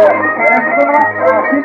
Eso, así